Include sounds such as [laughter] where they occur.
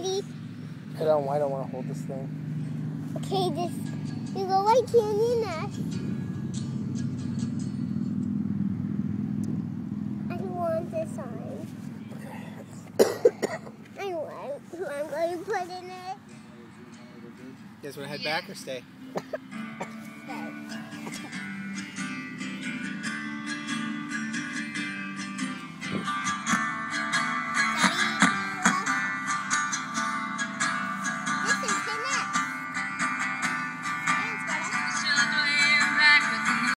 Daddy. I don't. I don't want to hold this thing. Okay, this. You go white candy us. I want this on. [coughs] I want. I'm going to put in it. You guys want to head back or stay? [laughs]